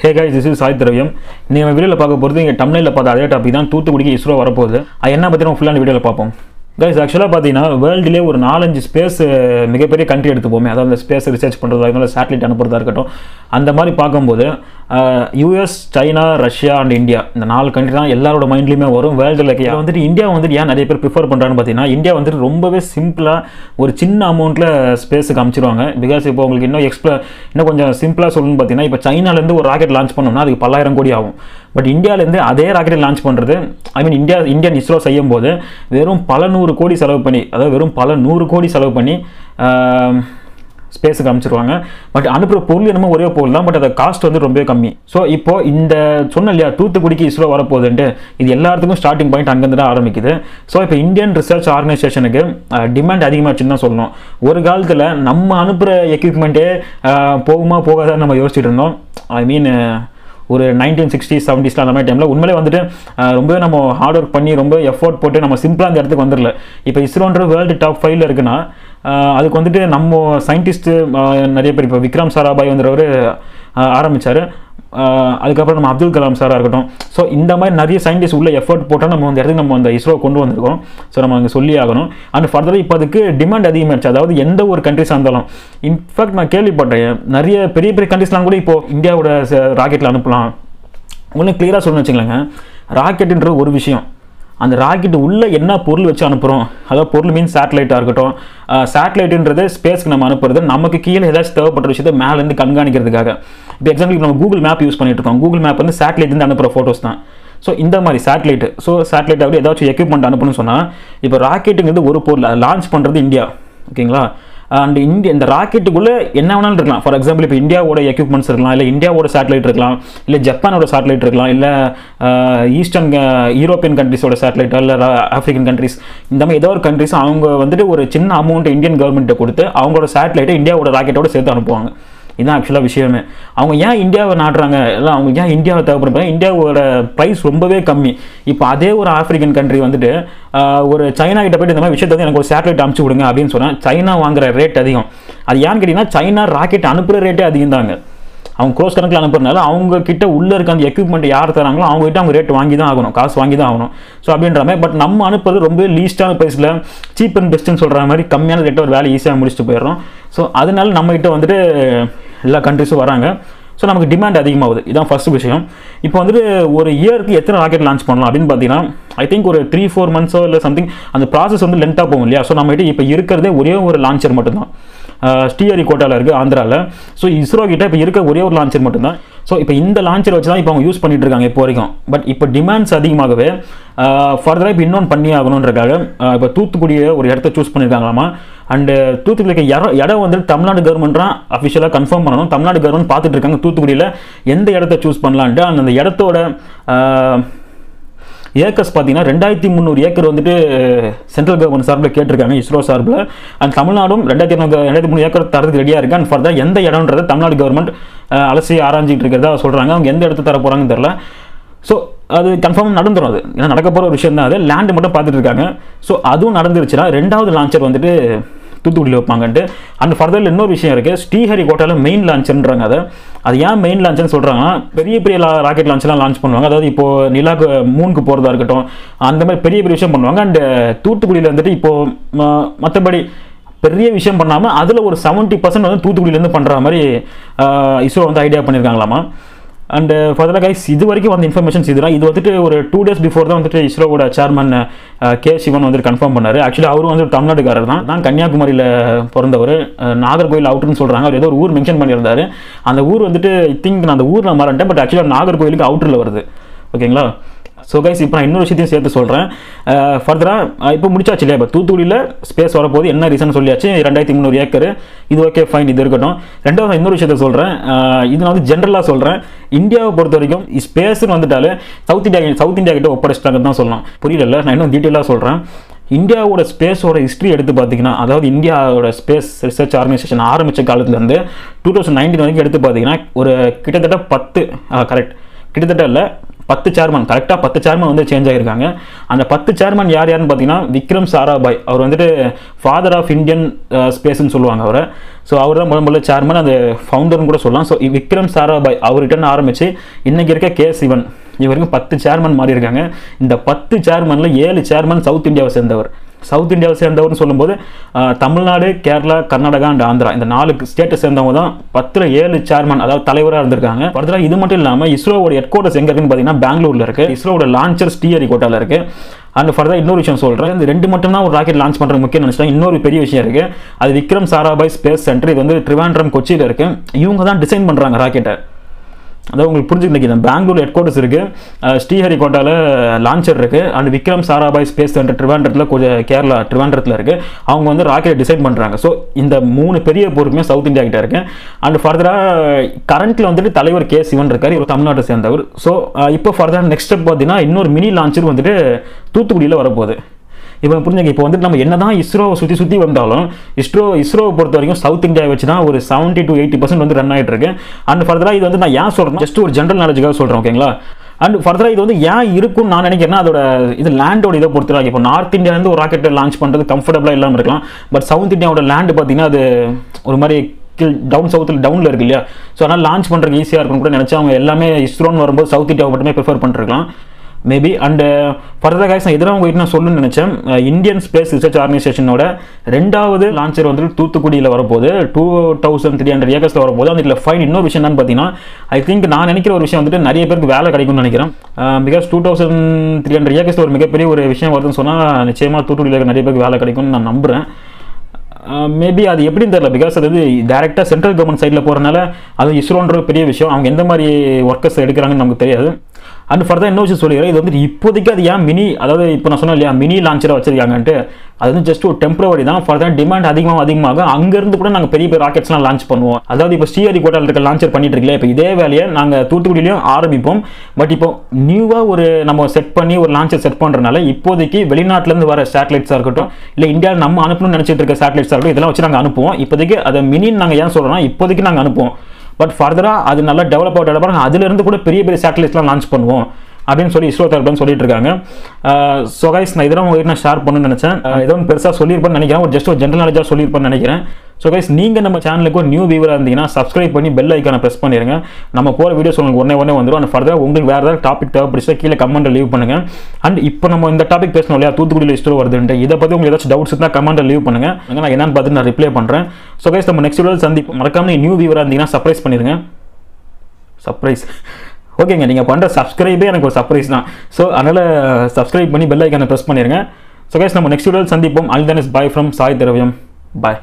Hey guys this is Sai Thiraviyam நீங்கள் வீடியோவில் பார்க்க போகிறது இங்கே டம்னையில் பார்த்த அதே டாபிக் தான் தூத்துக்குடிக்கு இஸ்ரோ வரப்போகுது. அது என்ன பற்றி நம்ம ஃபுல்லான வீடியோவில் பார்ப்போம். கைஸ் ஆக்சுவலாக பார்த்தீங்கன்னா வேர்ல்டுலேயே ஒரு நாலஞ்சு ஸ்பேஸ் மிகப்பெரிய கண்ட்ரி எடுத்துப்போமே. அதாவது அந்த ஸ்பேஸ் ரிசர்ச் பண்ணுறதா இருந்தாலும் சேட்டலைட் அனுப்புறதா இருக்கட்டும். அந்த மாதிரி பார்க்கும்போது US China Russia and India இந்த நாலு கண்ட்ரி தான் எல்லாரோட மைண்ட்லையுமே வரும். வேர்ல்டில் வந்துட்டு இந்தியா வந்துட்டு ஏன் நிறைய பேர் ப்ரிஃபர் பண்ணுறான்னு பார்த்தீங்கன்னா இந்தியா வந்துட்டு ரொம்பவே சிம்பிளாக ஒரு சின்ன அமௌண்ட்டில் ஸ்பேஸுக்கு அமைச்சிருவாங்க. பிகாஸ் இப்போ உங்களுக்கு இன்னும் எக்ஸ்ப்ளா இன்னும் கொஞ்சம் சிம்பிளாக சொல்லணும்னு பார்த்தீங்கன்னா இப்போ சைனாலேருந்து ஒரு ராக்கெட் லான்ச் பண்ணோம்னா அதுக்கு பல்லாயிரம் கோடி ஆகும். பட் இந்தியாவிலேருந்து அதே ராக்கெட் லான்ச் பண்ணுறது I mean India Indian ISRO செய்யும் போது வெறும் பல நூறு கோடி செலவு பண்ணி அதாவது வெறும் பல நூறு கோடி செலவு பண்ணி ஸ்பேஸுக்கு அமைச்சிருவாங்க பட் அனுப்புகிற பொருள் என்னமோ ஒரே பொருள் தான். பட் அதை காஸ்ட் வந்து ரொம்ப கம்மி. ஸோ இப்போ இந்த சொன்ன இல்லையா தூத்துக்குடிக்கு இஸ்ரோ வரப்போகுதுன்ட்டு இது எல்லாத்துக்கும் ஸ்டார்டிங் பாயிண்ட் அங்கேருந்து தான் ஆரம்பிக்குது. ஸோ இப்போ இந்தியன் ரிசர்ச் ஆர்கனைசேஷனுக்கு டிமாண்ட் அதிகமாச்சுன்னு தான் சொல்லணும். ஒரு காலத்தில் நம்ம அனுப்புகிற எக்யூப்மெண்ட்டே போகுமா போகாதான்னு நம்ம யோசிச்சுட்டு இருந்தோம். ஐ மீன் ஒரு நைன்டீன் சிக்ஸ்டி செவன்டிஸ்ல அந்த மாதிரி டைமில் உண்மையிலே வந்துட்டு ரொம்பவே நம்ம ஹார்ட் ஒர்க் பண்ணி ரொம்ப எஃபோர்ட் போட்டு நம்ம சிம்பிளாக அந்த இடத்துக்கு வந்துடல. இப்போ இஸ்ரோன்ற வேர்ல்டு டாப் ஃபைவ்ல இருக்குன்னா அதுக்கு வந்துட்டு நம்ம சயின்டிஸ்ட்டு நிறைய பேர் இப்போ விக்ரம் சாராபாய் வந்துடுறவர் ஆரம்பித்தார் அதுக்கப்புறம் நம்ம அப்துல் கலாம் சாராக இருக்கட்டும். ஸோ இந்த மாதிரி நிறைய சயின்டிஸ்ட் உள்ள எஃபோர்ட் போட்டால் நம்ம வந்து இடத்துக்கு நம்ம அந்த இஸ்ரோ கொண்டு வந்திருக்கோம் ஸோ நம்ம அங்கே சொல்லி ஆகணும். அண்ட் ஃபர்தராக இப்போ அதுக்கு டிமாண்ட் அதிகமாகிடுச்சு அதாவது எந்த ஒரு கண்ட்ரிஸாக இருந்தாலும். இன்ஃபேக்ட் நான் கேள்விப்பட்டேன். நிறைய பெரிய பெரிய கண்ட்ரிஸ்லாம் கூட இப்போ இந்தியாவோட ராக்கெட்டில் அனுப்பலாம். ஒன்று கிளியராக சொல்லணும்னு வச்சுக்கோங்க ராக்கெட்டுன்ற ஒரு விஷயம். அந்த ராக்கெட் உள்ளே என்ன பொருள் வச்சு அனுப்புகிறோம் அதாவது பொருள் மீன் சேட்டலைட்டாக இருக்கட்டும். சேட்டலைட்டுன்றது ஸ்பேஸ்க்கு நம்ம அனுப்புறது. நமக்கு கீழே ஏதாச்சும் தேவைப்பட்ட விஷயத்தை மேலேருந்து கண்காணிக்கிறதுக்காக. இப்போ எக்ஸாம்பிள் நம்ம கூகுள் மேப் யூஸ் பண்ணிட்டு இருக்கோம். கூகுள் மேப் வந்து சேட்டலைட்லேருந்து அனுப்புகிற ஃபோட்டோஸ் தான். ஸோ இந்த மாதிரி சேட்டலைட் ஸோ சேட்டலைட் அப்படி ஏதாச்சும் எக்யூப்மெண்ட் அனுப்பணும்னு சொன்னால் இப்போ ராக்கெட்டுங்கிறது ஒரு பொருள். லான்ச் பண்ணுறது இந்தியா ஓகேங்களா? அண்ட் இந்தியா இந்த ராக்கெட்டுக்குள்ளே என்ன வேணாலும் இருக்கலாம். ஃபார் எக்ஸாம்பிள் இப்போ இந்தியாவோட எக்யூப்மெண்ட்ஸ் இருக்கலாம் இல்லை இந்தியாவோட சேட்டலைட் இருக்கலாம் இல்லை ஜப்பானோட சேட்டலைட் இருக்கலாம் இல்லை ஈஸ்டர்ன் யூரோப்பியன் கண்ட்ரிஸோட சேட்டலைட் இல்லை ஆஃப்ரிக்கன் கண்ட்ரிஸ் இந்த மாதிரி ஏதோ ஒரு கண்ட்ரிஸ் அவங்க வந்துட்டு ஒரு சின்ன அமௌண்ட் இந்தியன் கவர்மெண்ட்டை கொடுத்து அவங்களோட சேட்டலைட்டை இந்தியாவோட ராக்கெட்டோட சேர்த்து அனுப்புவாங்க. இதுதான் ஆக்சுவலாக விஷயமே அவங்க ஏன் இந்தியாவை நாடுறாங்க எல்லாம் அவங்க ஏன் இந்தியாவை தேவைப்படுறாங்க? இந்தியாவோட ப்ரைஸ் ரொம்பவே கம்மி. இப்போ அதே ஒரு ஆஃப்ரிக்கன் கண்ட்ரி வந்துட்டு ஒரு சைனா கிட்ட போய்ட்டு இந்த மாதிரி விஷயத்தை வந்து எனக்கு ஒரு சேட்டலைட் அமுச்சு கொடுங்க அப்படின்னு சொன்னால் சைனா வாங்குற ரேட் அதிகம். அது ஏன்னு கேட்டிங்கன்னா சைனா ராக்கெட் அனுப்புகிற ரேட்டே அதிகம் தாங்க அவங்க க்ரோஸ் கணக்கில் அனுப்புறதுனால அவங்க கிட்ட உள்ள இருக்க அந்த எக்யூப்மெண்ட் யார் தராங்களோ அவங்ககிட்ட அவங்க ரேட் வாங்கி தான் ஆகணும். காசு வாங்கி தான் ஆகணும். ஸோ அப்படின்ற மாதிரி பட் நம்ம அனுப்புறது ரொம்ப லீஸ்டான ப்ரைஸில் சீப் அண்ட் பெஸ்ட்டுன்னு சொல்கிற மாதிரி கம்மியான ரேட்டை ஒரு வேலை ஈஸியாக முடிச்சுட்டு போயிடுறோம். ஸோ அதனால நம்மகிட்ட வந்துட்டு எல்லா கண்ட்ரிஸும் வராங்க. ஸோ நமக்கு டிமாண்ட் அதிகமாகுது. இதான் ஃபஸ்ட் விஷயம். இப்போ வந்துட்டு ஒரு இயருக்கு எத்தனை ராக்கெட் லான்ச் பண்ணலாம் அப்படின்னு பார்த்தீங்கன்னா ஐ திங்க் ஒரு த்ரீ ஃபோர் மந்த்ஸோ இல்லை சம்திங் அந்த ப்ராசஸ் வந்து லென்த்தாக போகும் இல்லையா? ஸோ நம்மகிட்ட இப்போ இருக்கிறதே ஒரே ஒரு லான்ச்சர் மட்டும்தான். ஸ்ரீஹரிகோட்டாவில் இருக்குது ஆந்திராவில் ஸோ இஸ்ரோ கிட்ட இப்போ இருக்க ஒரே ஒரு லான்ச்சர் மட்டும்தான். ஸோ இப்போ இந்த லான்ச்சர் வச்சு தான் இப்போ அவங்க யூஸ் பண்ணிட்டு இருக்காங்க இப்போ வரைக்கும். பட் இப்போ டிமாண்ட்ஸ் அதிகமாகவே ஃபர்தராக இப்போ இன்னொன்று பண்ணி ஆகணுன்றக்காக இப்போ தூத்துக்குடியை ஒரு இடத்த சூஸ் பண்ணியிருக்காங்களாமா அண்டு uh, தூத்துக்குடிக்கு இடம் இடம் வந்து தமிழ்நாடு கவர்மெண்ட்லாம் அஃபிஷியலாக கன்ஃபார்ம் பண்ணணும். தமிழ்நாடு கவர்மெண்ட் பார்த்துட்டு இருக்காங்க தூத்துக்குடியில். எந்த இடத்த சூஸ் பண்ணலான்ட்டு அந்த அந்த இடத்தோட uh, ஏக்கர்ஸ் பார்த்தீங்கன்னா ரெண்டாயிரத்தி முந்நூறு ஏக்கர் வந்துட்டு சென்ட்ரல் கவர்மெண்ட் சார்பில் கேட்டிருக்காங்க இஸ்ரோ சார்பில். அண்ட் தமிழ்நாடும் ரெண்டாயிரத்தி இரநூறு ரெண்டாயிரத்தி மூணு ஏக்கர் தரதுக்கு ரெடியாக இருக்கு. அண்ட் ஃபர்தர் எந்த இடம்ன்றதை தமிழ்நாடு கவர்மெண்ட் uh, அலசி ஆராய்ஞ்சிட்டு இருக்கிறதா சொல்கிறாங்க அவங்க எந்த இடத்த தர போகிறாங்கன்னு தெரில ஸோ அது கன்ஃபார்ம் நடந்துடும் அது. ஏன்னா நடக்க போகிற ஒரு விஷயம் தான் அது. லேண்டு மட்டும் பார்த்துட்டு இருக்காங்க. ஸோ அதுவும் நடந்துருச்சுன்னா ரெண்டாவது லான்ச்சர் வந்துட்டு தூத்துக்குடியில் வைப்பாங்கன்ட்டு. அண்ட் ஃபர்தரில் இன்னொரு விஷயம் இருக்குது ஸ்ரீஹரிகோட்டாவில் மெயின் லான்ச்சர்ன்றாங்க அதை. அது ஏன் மெயின் லான்ச்சர்னு சொல்கிறாங்கன்னா பெரிய பெரிய ராக்கெட் லான்ச்லாம் லான்ச் பண்ணுவாங்க. அதாவது இப்போது நிலாக்கு மூணுக்கு போகிறதா இருக்கட்டும் அந்த மாதிரி பெரிய பெரிய விஷயம் பண்ணுவாங்க. அண்டு தூத்துக்குடியில் வந்துட்டு இப்போது மற்றபடி பெரிய விஷயம் பண்ணாமல் அதில் ஒரு செவன்ட்டி பர்சன்ட் வந்து தூத்துக்குடியிலேருந்து பண்ணுற மாதிரி இஸ்ரோ வந்து ஐடியா பண்ணியிருக்காங்களாமா அண்ட் ஃபர்தராக கைஸ் இது வரைக்கும் வந்த இன்ஃபர்மேஷன்ஸ் இதுதான். இது வந்துட்டு ஒரு டூ டேஸ் பிஃபோர் தான் வந்துட்டு இஸ்ரோவோட சேர்மன் uh, கே சிவன் வந்துட்டு கன்ஃபார்ம் பண்ணார். ஆக்சுவலி அவரும் வந்து தமிழ்நாடுக்காரர் தமிழ்நாட்டுக்காரர் தான். தான் கன்னியாகுமரியில் பிறந்தவர். Uh, நாகர்கோயில் அவுட்டுன்னு சொல்கிறாங்க அவர் ஏதோ ஒரு ஊர் மென்ஷன் பண்ணியிருந்தாரு. அந்த ஊர் வந்துட்டு ஐ திங்க் நான் அந்த ஊரில் மாறேன் பட் ஆக்சுவலாக நாகர்கோயிலுக்கு அவுட்டரில் வருது. ஓகேங்களா ஸோ கைஸ் இப்போ நான் இன்னொரு விஷயத்தையும் சேர்த்து சொல்கிறேன் ஃபர்தராக இப்போ முடிச்சாச்சு இல்லையா? இப்போ தூத்துக்குடியில் ஸ்பேஸ் வரப்போகுது. என்ன ரீசன் சொல்லியாச்சு. ரெண்டாயிரத்தி முந்நூறு ஏக்கர். இது ஓகே ஃபைன் இது இருக்கட்டும். ரெண்டாவது நான் இன்னொரு விஷயத்த சொல்கிறேன் இது நான் வந்து ஜென்ரலாக சொல்கிறேன் இந்தியாவை பொறுத்த வரைக்கும் ஸ்பேஸ்னு வந்துட்டாலே சவுத் இந்தியா சவுத் இந்தியா கிட்ட ஒப்படைச்சிட்டாங்கன்னு தான் சொல்லலாம். புரியல நான் இன்னும் டீட்டெயிலாக சொல்கிறேன் இந்தியாவோட ஸ்பேஸோட ஹிஸ்ட்ரி எடுத்து பார்த்தீங்கன்னா அதாவது இந்தியாவோட ஸ்பேஸ் ரிசர்ச் ஆர்கனைசேஷன் ஆரம்பித்த காலத்துலேருந்து டூ தௌசண்ட் நைன்டீன் வரைக்கும் எடுத்து பார்த்தீங்கன்னா ஒரு கிட்டத்தட்ட பத்து கரெக்ட் கிட்டத்தட்ட இல்லை பத்து சேர்மன் கரெக்டாக பத்து சேர்மன் வந்து சேஞ்ச் ஆகியிருக்காங்க அந்த பத்து சேர்மன் யார் யாருன்னு பார்த்தீங்கன்னா விக்ரம் சாராபாய். அவர் வந்துட்டு ஃபாதர் ஆஃப் இந்தியன் ஸ்பேஸ்ன்னு சொல்லுவாங்க அவரை. ஸோ அவர் தான் முதல் முதல்ல சேர்மன் அந்த ஃபவுண்டர்னு கூட சொல்லலாம். ஸோ விக்ரம் சாராபாய் அவர்கிட்ட ஆரம்பித்து இன்றைக்கி இருக்க கே சிவன். இவருக்கு பத்து சேர்மன் மாறி இருக்காங்க. இந்த பத்து சேர்மனில் ஏழு சேர்மன் சவுத் இந்தியாவை சேர்ந்தவர். சவுத் இந்தியாவை சேர்ந்தவர்னு சொல்லும்போது தமிழ்நாடு கேரளா கர்நாடகா அண்ட் ஆந்திரா. இந்த நாலு ஸ்டேட்டை சேர்ந்தவங்க தான் பத்தில் ஏழு சேர்மன் அதாவது தலைவராக இருந்திருக்காங்க. ஃபர்தராக இது மட்டும் இல்லாமல் இஸ்ரோவோட ஹெட் குவார்ட்டர்ஸ் எங்கே இருக்குன்னு பார்த்தீங்கன்னா பெங்களூரில் இருக்குது இஸ்ரோவோட லான்ச்சர் ஸ்ரீஹரிகோட்டாவில் இருக்குது அண்ட் ஃபர்தர் இன்னொரு விஷயம் சொல்கிறேன் இந்த ரெண்டு மட்டும் தான் ஒரு ராக்கெட் லான்ச் பண்ணுற முக்கியம் நினச்சிட்டா இன்னொரு பெரிய விஷயம் இருக்குது அது விக்ரம் சாராபாய் ஸ்பேஸ் சென்டர் இது வந்து ட்ரிவாண்ட்ரம் கொச்சியில் இருக்குது இவங்க தான் டிசைன் பண்ணுறாங்க ராக்கெட்டை அதாவது உங்களுக்கு புரிஞ்சுக்கணும் பெங்களூர் ஹெட் குவார்ட்டர்ஸ் இருக்குது ஸ்ரீஹரிகோட்டாவில் லான்ச்சர் இருக்குது and Vikram Sarabhai space centre ட்ரிவாண்டத்தில் கொஞ்சம் கேரளா ட்ரிவாண்டத்தில் இருக்குது அவங்க வந்து ராக்கெட் டிசைன் பண்ணுறாங்க ஸோ இந்த மூணு பெரிய பொறுப்புமே சவுத் இந்தியா கிட்ட இருக்கு. அண்ட் ஃபர்தராக கரண்ட்டில் வந்துட்டு தலைவர் கே. சிவன் இருக்கார். இவர் தமிழ்நாட்டை சேர்ந்தவர். ஸோ இப்போ ஃபர்தராக நெக்ஸ்ட் ஸ்டெப் பார்த்தீங்கன்னா இன்னொரு மினி லான்ச்சர் வந்துட்டு தூத்துக்குடியில் வரப்போகுது. இப்போ புரிஞ்சுங்க இப்போ வந்துட்டு நம்ம என்ன தான் இஸ்ரோவை சுற்றி சுற்றி வந்தாலும் இஸ்ரோ இஸ்ரோவை பொறுத்த வரைக்கும் சவுத் இந்தியாவை வச்சு தான் ஒரு செவன்ட்டி டு எயிட்டி பர்சன்ட் வந்து ரன் ஆகிட்டு இருக்கு. அண்ட் ஃபர்தராக இது வந்து நான் ஏன் சொல்கிறேன் ஜஸ்ட் ஒரு ஜென்ரல் நாலேஜுக்காக சொல்கிறேன் ஓகேங்களா அண்ட் ஃபர்தராக இது வந்து ஏன் இருக்கும்னு நான் நினைக்கிறேன்னா அதோட இது லேண்டோட இதை பொறுத்து இப்போ நார்த் இந்தியாவிலேருந்து ஒரு ராக்கெட்டை லான்ச் பண்ணுறது கம்ஃபர்டபுளாக இல்லாமல் இருக்கலாம். பட் சவுத் இந்தியாவோட லேண்டு பார்த்தீங்கன்னா அது ஒரு மாதிரி கீழ் டவுன் சவுத்தில் டவுனில் இருக்கு இல்லையா? ஸோ அதனால் லான்ச் பண்ணுறதுக்கு ஈஸியாக இருக்கும்னு கூட நினச்சா அவங்க எல்லாமே இஸ்ரோன்னு வரும்போது சவுத் இந்தியாவை மட்டுமே ப்ரிஃபர் பண்ணிருக்கலாம் மேபி அண்டு ஃபர்தர் கைஸ் நான் இதெல்லாம் உங்ககிட்ட நான் சொல்லணும்னு நினச்சேன். இந்தியன் ஸ்பேஸ் ரிசர்ச் ஆர்கனைசேஷனோட ரெண்டாவது லான்ச்சர் வந்து தூத்துக்குடியில் வரப்போது டூ தௌசண்ட் த்ரீ ஹண்ட்ரட் ஏக்கர்ஸில் வரும்போது அந்த இதில் ஃபைன் இன்னொரு விஷயம் என்னன்னு பார்த்தீங்கன்னா ஐ திங்க் நான் நினைக்கிற ஒரு விஷயம் வந்துட்டு நிறைய பேருக்கு வேலை கிடைக்கும்னு நினைக்கிறேன். Because two thousand three hundred ஏக்கர்ஸில் ஒரு மிகப்பெரிய ஒரு விஷயம் வருதுன்னு சொன்னால் நிச்சயமாக தூத்துக்குடியில் நிறைய பேருக்கு வேலை கிடைக்கும்னு நான் நம்புகிறேன் மேபி அது எப்படின்னு தெரியல. பிகாஸ் அது வந்து டேரெக்டாக சென்ட்ரல் கவர்மெண்ட் சைடில் போகிறனால அது இஸ்ரோன்ற பெரிய விஷயம். அவங்க எந்த மாதிரி ஒர்க்கர்ஸ் எடுக்கிறாங்கன்னு நமக்கு தெரியாது. அண்ட் ஃபர்தர் இன்னும் விஷயம் சொல்லிடுறேன் இது வந்து இப்போதைக்கு அது ஏன் மினி அதாவது இப்போ நான் சொன்னேன் இல்லையா மினி லான்ச்சராக வச்சிருக்காங்கன்ட்டு. அது வந்து ஜஸ்ட் ஒரு டெம்பரவரி தான். ஃபர்தர் டிமாண்ட் அதிகமாக அதிகமாக அங்கேருந்து கூட நாங்கள் பெரிய பெரிய ராக்கெட்ஸ்லாம் லான்ச் பண்ணுவோம். அதாவது இப்போ ஸ்ரீஹரிகோட்டாவில் இருக்க லான்ச்சர் பண்ணிட்டு இருக்கல இப்போ இதே வேலையை நாங்கள் தூத்துக்குடியிலையும் ஆரம்பிப்போம். பட் இப்போ நியூவாக ஒரு நம்ம செட் பண்ணி ஒரு லான்ச்சர் செட் பண்ணுறதுனால இப்போதைக்கு வெளிநாட்டிலேருந்து வர சேட்டலைட்ஸாக இருக்கட்டும் இல்லை இந்தியாவில் நம்ம அனுப்பணும்னு நினச்சிட்டு இருக்க சேட்டலைட்ஸாக இருக்கட்டும் இதெல்லாம் வச்சு நாங்கள் அனுப்புவோம். இப்போதைக்கு அதை மினின்னு நாங்கள் ஏன் சொல்கிறோம்னா இப்போதைக்கு நாங்கள் அனுப்புவோம். பட் ஃபர்தராக அது நல்லா டெவலப் ஆகிட்டு டெவலப் அதுலேருந்து கூட பெரிய பெரிய சேட்டலைட்ஸ்லாம் லான்ச் பண்ணுவோம். அப்படின்னு சொல்லி இஸ்ரோ தரப்புன்னு சொல்லிட்டு இருக்காங்க. ஸோ கைஸ் நான் இதெல்லாம் உங்ககிட்ட நான் ஷேர் பண்ணணும்னு நினச்சேன். அஹ் பெருசாக சொல்லியிருப்பேன்னு நினைக்கிறேன். ஒரு ஜஸ்ட் ஒரு ஜென்ரல் நாலேஜாக சொல்லியிருப்பேன்னு நினைக்கிறேன். ஸோ கைஸ் நீங்கள் நம்ம சேனலுக்கு ஒரு நியூ வியூவராக இருந்தீங்கன்னா சப்ஸ்கிரைப் பண்ணி பெல் ஐக்கானை ப்ரெஸ் பண்ணிடுங்க நம்ம போகிற வீடியோஸ் உங்களுக்கு உடனே உடனே வந்துடும் அண்ட் ஃபர்தராக உங்களுக்கு வேறு ஏதாவது டாபிக் தேவைப்படுச்சா கீழே கமெண்ட்டில் லீவ் பண்ணுங்கள் அண்ட் இப்போ நம்ம இந்த டாபிக் பேசணும் இல்லையா? தூத்துக்குடியில் இஸ்ரோ வருதுன்ட்டு இதை பற்றி உங்களுக்கு ஏதாச்சும் டவுட்ஸ் இருந்தால் கமெண்ட்டில் லீவ் பண்ணுங்கள் நான் என்னென்னு பார்த்து நான் ரிப்ளை பண்ணுறேன் ஸோ கைஸ் நம்ம நெக்ஸ்ட் வீடியோ சந்திப்போம். மறக்காம நியூ வியூவராக இருந்தீங்கன்னா சர்ப்ரைஸ் பண்ணிடுங்க சர்ப்ரைஸ் ஓகேங்க நீங்கள் பண்ணுற சப்ஸ்கிரைபே எனக்கு ஒரு சர்ப்ரைஸ் தான். ஸோ அதனால் சப்ஸ்கிரைப் பண்ணி பெல் ஐக்கானை ப்ரெஸ் பண்ணிடுங்க ஸோ கைஸ் நம்ம நெக்ஸ்ட் வீடியோவில் சந்திப்போம். அல் தனிஸ் பாய் ஃப்ரம் சாய் திரவியம் பாய்